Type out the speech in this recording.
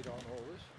on all this.